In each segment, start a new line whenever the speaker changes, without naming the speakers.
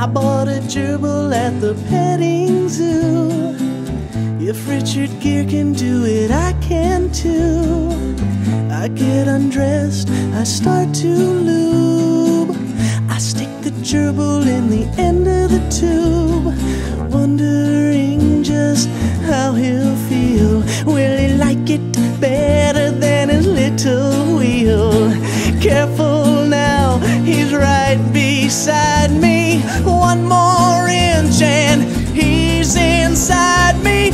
I bought a gerbil at the petting zoo. If Richard Gere can do it, I can too. I get undressed, I start to lube. I stick the gerbil in the end of the tube, wondering just how he'll feel. Will he like it better than his little wheel? Careful now, he's right beside me. One more inch and he's inside me.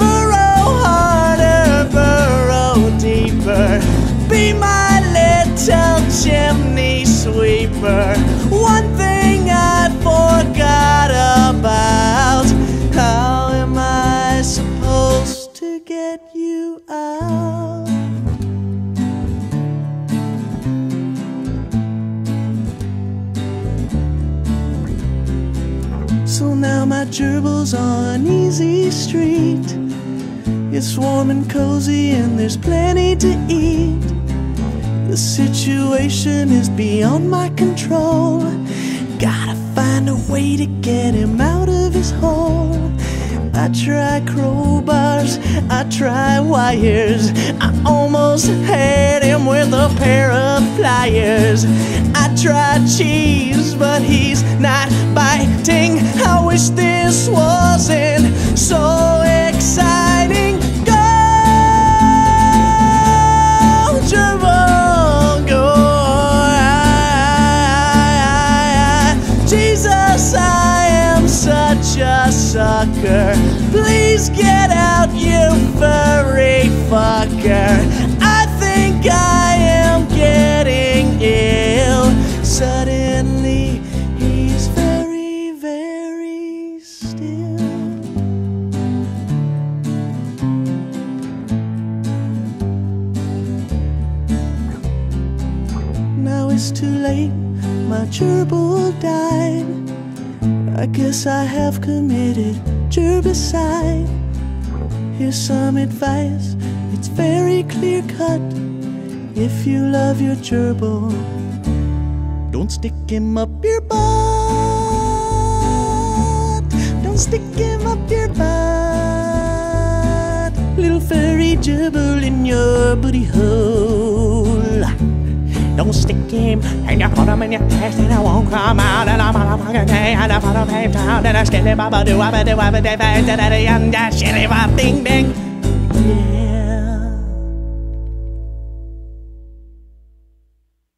Burrow harder, burrow deeper. Be my little chimney sweeper. One thing I forgot about. How am I supposed to get you So now my gerbil's on easy street. It's warm and cozy and there's plenty to eat. The situation is beyond my control. Gotta find a way to get him out of his hole. I try crowbars, I try wires. I almost had him with a pair of pliers. I tried cheese, wish this wasn't so exciting. Go, gerbil, go. Jesus, I am such a sucker. Please get out, you furry fucker. It's too late, my gerbil died. I guess I have committed gerbicide. Here's some advice, it's very clear cut. If you love your gerbil, don't stick him up your butt. Don't stick him up your butt. Little furry gerbil in your booty hole. And you put him in your chest and I won't come out and I'm on a fucking day and I put him paved out and I skilly baba do abba do abba do abba do abba do and I shilly bop ding ding. Yeah.